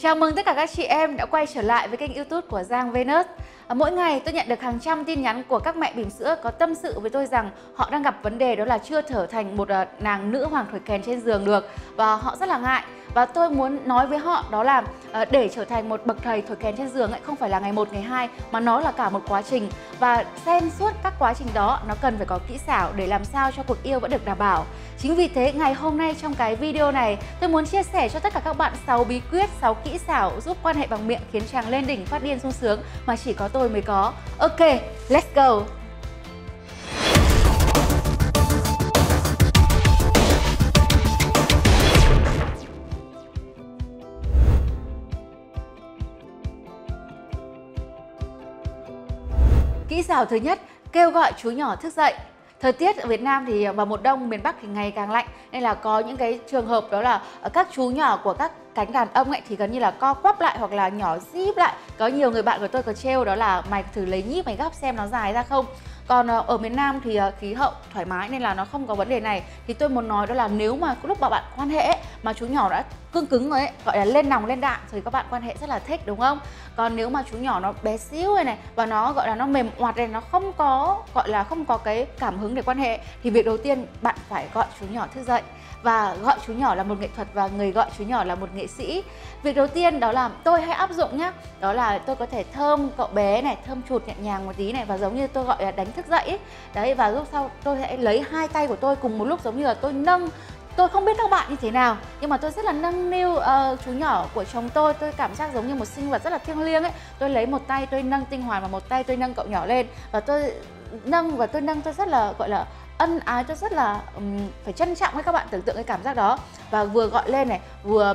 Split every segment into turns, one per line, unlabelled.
Chào mừng tất cả các chị em đã quay trở lại với kênh youtube của Giang Venus. À, Mỗi ngày tôi nhận được hàng trăm tin nhắn của các mẹ bỉm sữa có tâm sự với tôi rằng họ đang gặp vấn đề đó là chưa trở thành một uh, nàng nữ hoàng thổi kèn trên giường được Và họ rất là ngại và tôi muốn nói với họ đó là ờ, để trở thành một bậc thầy thổi kèn trên giường ấy không phải là ngày một ngày hai mà nó là cả một quá trình và xem suốt các quá trình đó nó cần phải có kỹ xảo để làm sao cho cuộc yêu vẫn được đảm bảo Chính vì thế ngày hôm nay trong cái video này tôi muốn chia sẻ cho tất cả các bạn 6 bí quyết, 6 kỹ xảo giúp quan hệ bằng miệng khiến chàng lên đỉnh phát điên sung sướng mà chỉ có tôi mới có. Ok, let's go! Rào thứ nhất, kêu gọi chú nhỏ thức dậy. Thời tiết ở Việt Nam thì vào mùa đông miền Bắc thì ngày càng lạnh nên là có những cái trường hợp đó là các chú nhỏ của các cánh đàn ông ấy thì gần như là co quắp lại hoặc là nhỏ díp lại. Có nhiều người bạn của tôi có trêu đó là mày thử lấy nhíp mày gắp xem nó dài ra không. Còn ờ, ở miền Nam thì ờ, khí hậu thoải mái nên là nó không có vấn đề này. Thì tôi muốn nói đó là nếu mà lúc mà bạn quan hệ mà chú nhỏ đã cương cứng rồi ấy, gọi là lên nòng lên đạn thì các bạn quan hệ rất là thích đúng không? Còn nếu mà chú nhỏ nó bé xíu này này và nó gọi là nó mềm oạt này nó không có gọi là không có cái cảm hứng để quan hệ thì việc đầu tiên bạn phải gọi chú nhỏ thức dậy và gọi chú nhỏ là một nghệ thuật và người gọi chú nhỏ là một nghệ sĩ việc đầu tiên đó là tôi hay áp dụng nhá đó là tôi có thể thơm cậu bé này thơm chuột nhẹ nhàng một tí này và giống như tôi gọi là đánh thức dậy ấy. đấy và lúc sau tôi sẽ lấy hai tay của tôi cùng một lúc giống như là tôi nâng. Tôi không biết các bạn như thế nào nhưng mà tôi rất là nâng niu uh, chú nhỏ của chồng tôi. Tôi cảm giác giống như một sinh vật rất là thiêng liêng ấy. Tôi lấy một tay tôi nâng tinh hoàn và một tay tôi nâng cậu nhỏ lên. Và tôi nâng và tôi nâng tôi rất là gọi là ân ái tôi rất là um, phải trân trọng với các bạn tưởng tượng cái cảm giác đó. Và vừa gọi lên này vừa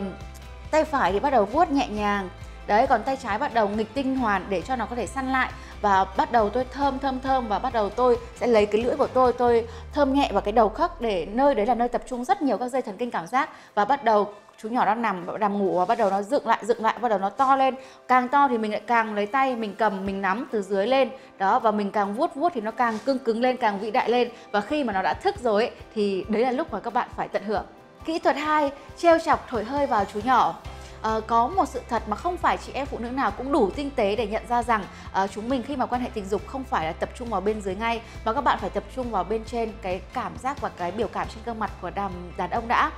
tay phải thì bắt đầu vuốt nhẹ nhàng. Đấy còn tay trái bắt đầu nghịch tinh hoàn để cho nó có thể săn lại và bắt đầu tôi thơm thơm thơm và bắt đầu tôi sẽ lấy cái lưỡi của tôi tôi thơm nhẹ vào cái đầu khớp để nơi đấy là nơi tập trung rất nhiều các dây thần kinh cảm giác. Và bắt đầu chú nhỏ đang nằm nằm ngủ và bắt đầu nó dựng lại dựng lại bắt đầu nó to lên. Càng to thì mình lại càng lấy tay mình cầm mình nắm từ dưới lên. Đó và mình càng vuốt vuốt thì nó càng cưng cứng lên càng vĩ đại lên. Và khi mà nó đã thức rồi ấy, thì đấy là lúc mà các bạn phải tận hưởng. Kỹ thuật 2 treo chọc thổi hơi vào chú nhỏ uh, có một sự thật mà không phải chị em phụ nữ nào cũng đủ tinh tế để nhận ra rằng uh, chúng mình khi mà quan hệ tình dục không phải là tập trung vào bên dưới ngay mà các bạn phải tập trung vào bên trên cái cảm giác và cái biểu cảm trên gương mặt của đàn đàn ông đã.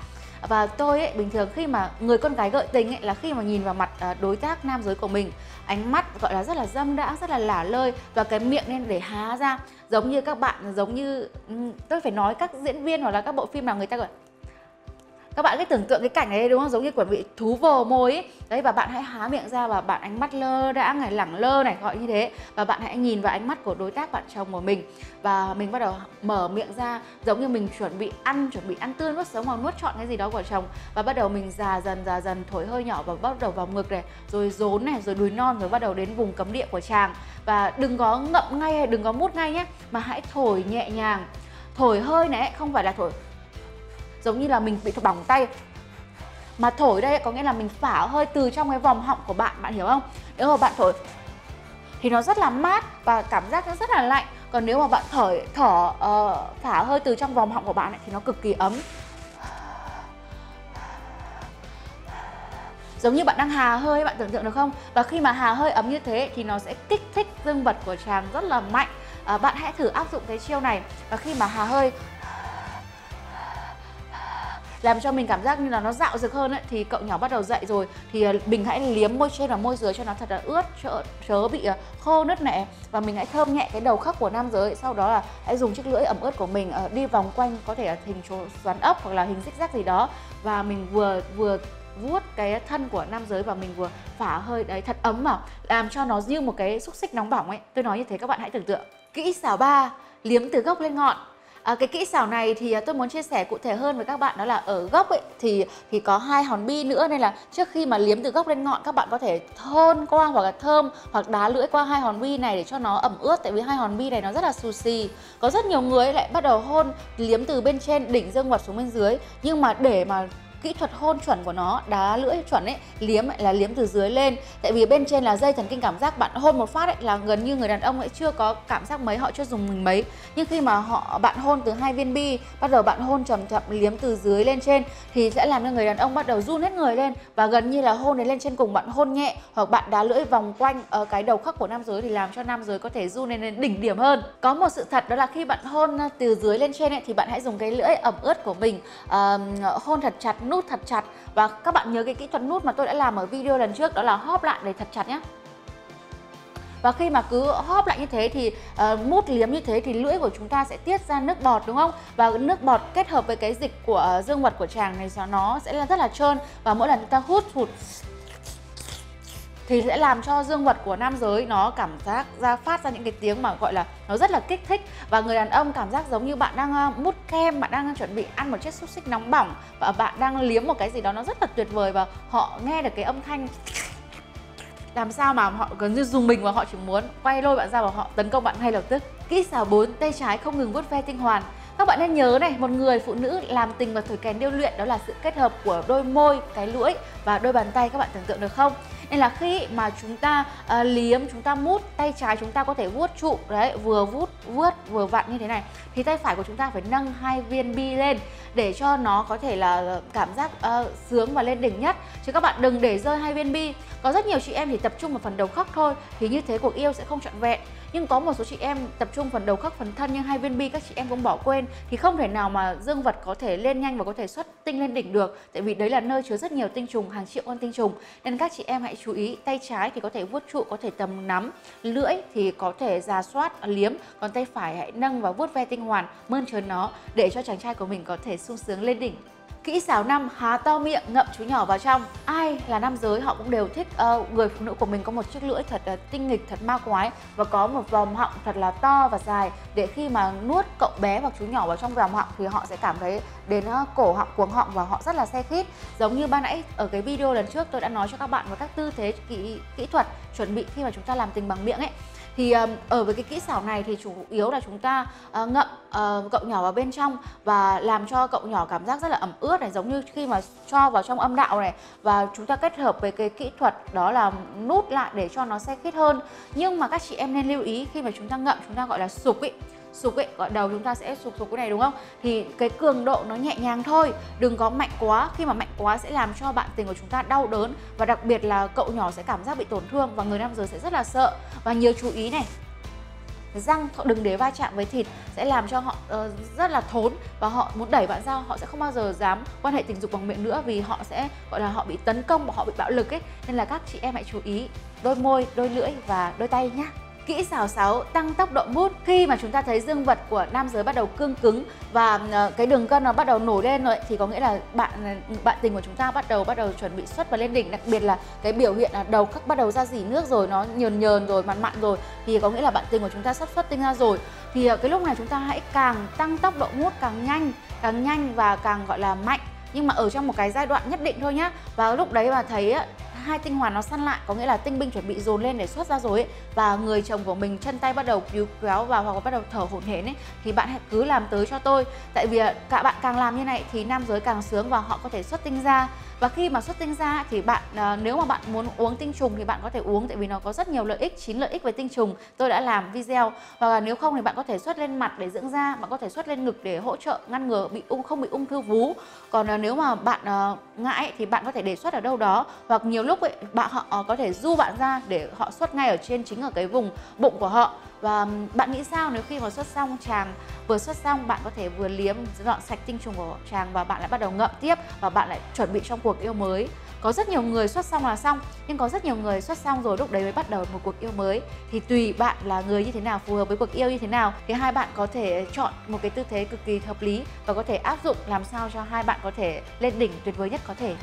Và tôi ấy bình thường khi mà người con gái gợi tình ấy là khi mà nhìn vào mặt ờ, đối tác nam giới của mình ánh mắt gọi là rất là dâm đãng rất là lả lơi và cái miệng nên để há ra. Giống như các bạn giống như tôi phải nói các diễn viên hoặc là các bộ phim nào người ta gọi các bạn cứ tưởng tượng cái cảnh này đúng không? Giống như chuẩn bị thú vồ môi ấy. Đấy, và bạn hãy há miệng ra và bạn ánh mắt lơ đãng này, lẳng lơ này, gọi như thế. Và bạn hãy nhìn vào ánh mắt của đối tác bạn chồng của mình. Và mình bắt đầu mở miệng ra, giống như mình chuẩn bị ăn, chuẩn bị ăn tươi, nuốt sống hoặc nuốt chọn cái gì đó của chồng. Và bắt đầu mình già dần già dần, thổi hơi nhỏ và bắt đầu vào ngực này, rồi rốn này, rồi đùi non, rồi bắt đầu đến vùng cấm địa của chàng. Và đừng có ngậm ngay hay đừng có mút ngay nhé, mà hãy thổi nhẹ nhàng. Thổi hơi này, không phải là thổi giống như là mình bị bỏng tay. Mà thổi đây có nghĩa là mình phả hơi từ trong cái vòng họng của bạn bạn hiểu không? Nếu mà bạn thổi thì nó rất là mát và cảm giác nó rất là lạnh. Còn nếu mà bạn thở thở uh, phả hơi từ trong vòng họng của bạn ấy, thì nó cực kỳ ấm. Giống như bạn đang hà hơi bạn tưởng tượng được không? Và khi mà hà hơi ấm như thế thì nó sẽ kích thích dương vật của chàng rất là mạnh. À, bạn hãy thử áp dụng cái chiêu này. Và khi mà hà hơi làm cho mình cảm giác như là nó dạo dực hơn ấy, thì cậu nhỏ bắt đầu dậy rồi thì à, mình hãy liếm môi trên và môi dưới cho nó thật là ướt chớ, chớ bị à, khô nứt nẻ. Và mình hãy thơm nhẹ cái đầu khắc của nam giới. Sau đó là hãy dùng chiếc lưỡi ẩm ướt của mình à, đi vòng quanh có thể là hình xoắn ốc hoặc là hình xích rác gì đó. Và mình vừa vừa vuốt cái thân của nam giới và mình vừa phả hơi đấy thật ấm mà làm cho nó như một cái xúc xích nóng bỏng ấy. Tôi nói như thế các bạn hãy tưởng tượng. Kỹ xảo ba liếm từ gốc lên ngọn. À, cái kỹ xảo này thì à, tôi muốn chia sẻ cụ thể hơn với các bạn đó là ở gốc ấy thì thì có hai hòn bi nữa nên là trước khi mà liếm từ gốc lên ngọn các bạn có thể thôn qua hoặc là thơm hoặc đá lưỡi qua hai hòn bi này để cho nó ẩm ướt tại vì hai hòn bi này nó rất là sushi có rất nhiều người lại bắt đầu hôn liếm từ bên trên đỉnh dương vật xuống bên dưới. Nhưng mà để mà kỹ thuật hôn chuẩn của nó đá lưỡi chuẩn ấy liếm ấy, là liếm từ dưới lên. Tại vì bên trên là dây thần kinh cảm giác bạn hôn một phát ấy là gần như người đàn ông ấy chưa có cảm giác mấy họ chưa dùng mình mấy. Nhưng khi mà họ bạn hôn từ hai viên bi bắt đầu bạn hôn chậm chậm liếm từ dưới lên trên thì sẽ làm cho người đàn ông bắt đầu run hết người lên. Và gần như là hôn đến lên trên cùng bạn hôn nhẹ hoặc bạn đá lưỡi vòng quanh ở cái đầu khắc của nam giới thì làm cho nam giới có thể run lên đến đỉnh điểm hơn. Có một sự thật đó là khi bạn hôn ờ, từ dưới lên trên ấy, thì bạn hãy dùng cái lưỡi ẩm ướt của mình uh, hôn thật chặt nút thật chặt. Và các bạn nhớ cái kỹ thuật nút mà tôi đã làm ở video lần trước đó là hóp lại để thật chặt nhé. Và khi mà cứ hóp lại như thế thì uh, mút liếm như thế thì lưỡi của chúng ta sẽ tiết ra nước bọt đúng không? Và nước bọt kết hợp với cái dịch của uh, dương vật của chàng này nó sẽ là rất là trơn. Và mỗi lần chúng ta hút hụt thì sẽ làm cho dương vật của nam giới nó cảm giác ra phát ra những cái tiếng mà gọi là nó rất là kích thích. Và người đàn ông cảm giác giống như bạn đang ờ, mút kem bạn đang chuẩn bị ăn một chiếc xúc xích nóng bỏng và bạn đang liếm một cái gì đó nó rất là tuyệt vời và họ nghe được cái âm thanh. Làm sao mà họ gần như dùng mình và họ chỉ muốn quay lôi bạn ra và họ tấn công bạn ngay lập tức. Kỹ xảo 4 tay trái không ngừng vuốt ve tinh hoàn. Các bạn nên nhớ này, một người phụ nữ làm tình và thổi kèn điêu luyện đó là sự kết hợp của đôi môi, cái lưỡi và đôi bàn tay các bạn tưởng tượng được không? Nên là khi mà chúng ta uh, liếm chúng ta mút tay trái chúng ta có thể vuốt trụ đấy vừa vuốt vuốt vừa vặn như thế này thì tay phải của chúng ta phải nâng hai viên bi lên để cho nó có thể là ờ, cảm giác uh, sướng và lên đỉnh nhất. Chứ các bạn đừng để rơi hai viên bi. Có rất nhiều chị em thì tập trung vào phần đầu khớp thôi thì như thế cuộc yêu sẽ không trọn vẹn nhưng có một số chị em tập trung phần đầu khắc phần thân, nhưng hai viên bi các chị em cũng bỏ quên. Thì không thể nào mà dương vật có thể lên nhanh và có thể xuất tinh lên đỉnh được. Tại vì đấy là nơi chứa rất nhiều tinh trùng, hàng triệu con tinh trùng. Nên các chị em hãy chú ý, tay trái thì có thể vuốt trụ, có thể tầm nắm. Lưỡi thì có thể ra soát, liếm. Còn tay phải hãy nâng và vuốt ve tinh hoàn, mơn trớn nó, để cho chàng trai của mình có thể sung sướng lên đỉnh. Kỹ xảo năm há to miệng ngậm chú nhỏ vào trong. Ai là nam giới họ cũng đều thích uh, người phụ nữ của mình có một chiếc lưỡi thật uh, tinh nghịch, thật ma quái và có một vòng họng thật là to và dài để khi mà nuốt cậu bé hoặc chú nhỏ vào trong vòng họng thì họ sẽ cảm thấy đến uh, cổ họng, cuồng họng và họ rất là xe khít. Giống như ban nãy ở cái video lần trước tôi đã nói cho các bạn về các tư thế kỹ kỹ thuật chuẩn bị khi mà chúng ta làm tình bằng miệng ấy thì um, ở với cái kỹ xảo này thì chủ yếu là chúng ta uh, ngậm uh, cậu nhỏ vào bên trong và làm cho cậu nhỏ cảm giác rất là ẩm ướt này giống như khi mà cho vào trong âm đạo này. Và chúng ta kết hợp với cái kỹ thuật đó là nút lại để cho nó xe khít hơn. Nhưng mà các chị em nên lưu ý khi mà chúng ta ngậm chúng ta gọi là sục ý sục ấy gọi đầu chúng ta sẽ sục sục cái này đúng không? Thì cái cường độ nó nhẹ nhàng thôi đừng có mạnh quá. Khi mà mạnh quá sẽ làm cho bạn tình của chúng ta đau đớn và đặc biệt là cậu nhỏ sẽ cảm giác bị tổn thương và người nam giới sẽ rất là sợ. Và nhiều chú ý này răng đừng để va chạm với thịt sẽ làm cho họ uh, rất là thốn và họ muốn đẩy bạn ra họ sẽ không bao giờ dám quan hệ tình dục bằng miệng nữa vì họ sẽ gọi là họ bị tấn công họ bị bạo lực ấy. Nên là các chị em hãy chú ý đôi môi đôi lưỡi và đôi tay nhé Kỹ xào sáo, tăng tốc độ mút. Khi mà chúng ta thấy dương vật của nam giới bắt đầu cương cứng và ờ, cái đường cân nó bắt đầu nổi lên rồi, thì có nghĩa là bạn ờ, bạn tình của chúng ta bắt đầu bắt đầu chuẩn bị xuất và lên đỉnh. Đặc biệt là cái biểu hiện là đầu các bắt đầu ra dỉ nước rồi, nó nhờn nhờn rồi, mặn mặn rồi, thì có nghĩa là bạn tình của chúng ta sắp xuất tinh ra rồi. Thì ờ, cái lúc này chúng ta hãy càng tăng tốc độ mút càng nhanh càng nhanh và càng, gọi là, mạnh. Nhưng mà ở trong một cái giai đoạn nhất định thôi nhá. Và lúc đấy mà thấy hai tinh hoàn nó săn lại, có nghĩa là tinh binh chuẩn bị dồn lên để xuất ra rồi ấy. Và người chồng của mình chân tay bắt đầu cứu, kéo vào hoặc là bắt đầu thở hổn hển ấy, thì bạn hãy cứ làm tới cho tôi. Tại vì cả bạn càng làm như này thì nam giới càng sướng và họ có thể xuất tinh ra và khi mà xuất tinh ra thì bạn à, nếu mà bạn muốn uống tinh trùng thì bạn có thể uống tại vì nó có rất nhiều lợi ích chín lợi ích về tinh trùng. Tôi đã làm video. Và nếu không thì bạn có thể xuất lên mặt để dưỡng da bạn có thể xuất lên ngực để hỗ trợ ngăn ngừa bị ung không bị ung thư vú. Còn à, nếu mà bạn à, ngại thì bạn có thể đề xuất ở đâu đó. Hoặc nhiều lúc ấy bạn họ có thể du bạn ra để họ xuất ngay ở trên chính ở cái vùng bụng của họ và bạn nghĩ sao nếu khi mà xuất xong chàng vừa xuất xong bạn có thể vừa liếm dọn sạch tinh trùng của chàng và bạn lại bắt đầu ngậm tiếp và bạn lại chuẩn bị cho cuộc yêu mới? Có rất nhiều người xuất xong là xong, nhưng có rất nhiều người xuất xong rồi lúc đấy mới bắt đầu một cuộc yêu mới. Thì tùy bạn là người như thế nào, phù hợp với cuộc yêu như thế nào, thì hai bạn có thể chọn một cái tư thế cực kỳ hợp lý và có thể áp dụng làm sao cho hai bạn có thể lên đỉnh tuyệt vời nhất có thể.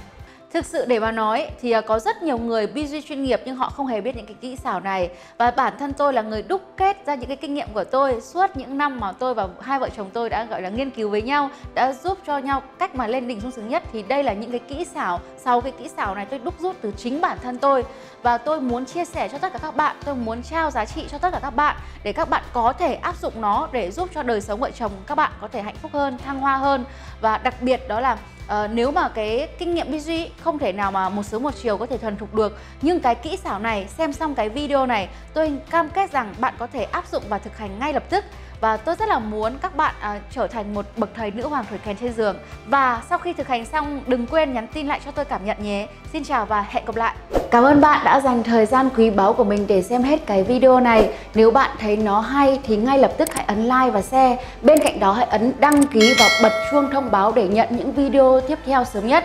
Thực sự để mà nói thì à, có rất nhiều người busy chuyên nghiệp nhưng họ không hề biết những cái kỹ xảo này. Và bản thân tôi là người đúc kết ra những cái kinh nghiệm của tôi suốt những năm mà tôi và hai vợ chồng tôi đã gọi là nghiên cứu với nhau đã giúp cho nhau cách mà lên đỉnh sung sướng nhất. Thì đây là những cái kỹ xảo sau cái kỹ xảo này tôi đúc rút từ chính bản thân tôi. Và tôi muốn chia sẻ cho tất cả các bạn tôi muốn trao giá trị cho tất cả các bạn để các bạn có thể áp dụng nó để giúp cho đời sống vợ chồng các bạn có thể hạnh phúc hơn thăng hoa hơn. Và đặc biệt đó là uh, nếu mà cái kinh nghiệm BG không thể nào mà một sớm một chiều có thể thuần thục được. Nhưng cái kỹ xảo này xem xong cái video này tôi cam kết rằng bạn có thể áp dụng và thực hành ngay lập tức. Và tôi rất là muốn các bạn à, trở thành một bậc thầy nữ hoàng thổi kèn trên giường. Và sau khi thực hành xong đừng quên nhắn tin lại cho tôi cảm nhận nhé. Xin chào và hẹn gặp lại. Cảm ơn bạn đã dành thời gian quý báu của mình để xem hết cái video này. Nếu bạn thấy nó hay thì ngay lập tức hãy ấn like và share. Bên cạnh đó hãy ấn đăng ký và bật chuông thông báo để nhận những video tiếp theo sớm nhất